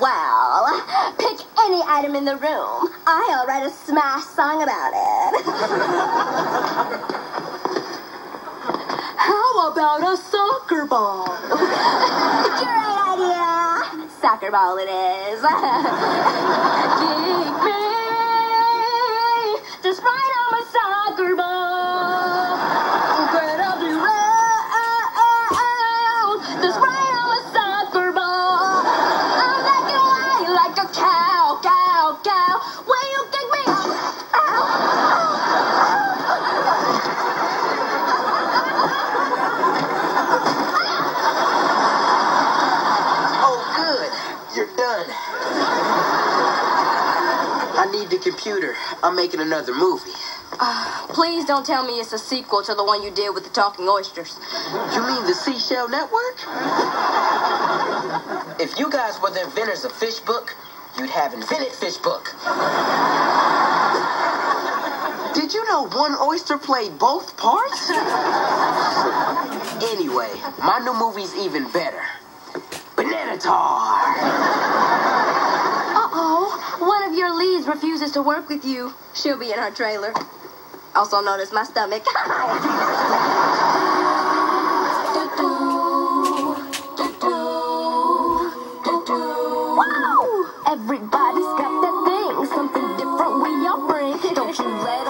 Well, pick any item in the room. I'll write a smash song about it. How about a soccer ball? Great idea. Soccer ball it is. Cow, cow, cow. When you kick me. Ow. Oh, good. You're done. I need the computer. I'm making another movie. Ah, please don't tell me it's a sequel to the one you did with the talking oysters. You mean the Seashell Network? If you guys were the inventors of Fish Book, you'd have invented Fish Book. Did you know one oyster played both parts? anyway, my new movie's even better. Banana Tar. Uh-oh. One of your leads refuses to work with you. She'll be in our trailer. Also known as my stomach. Everybody's got that thing, something different we all bring. Don't you let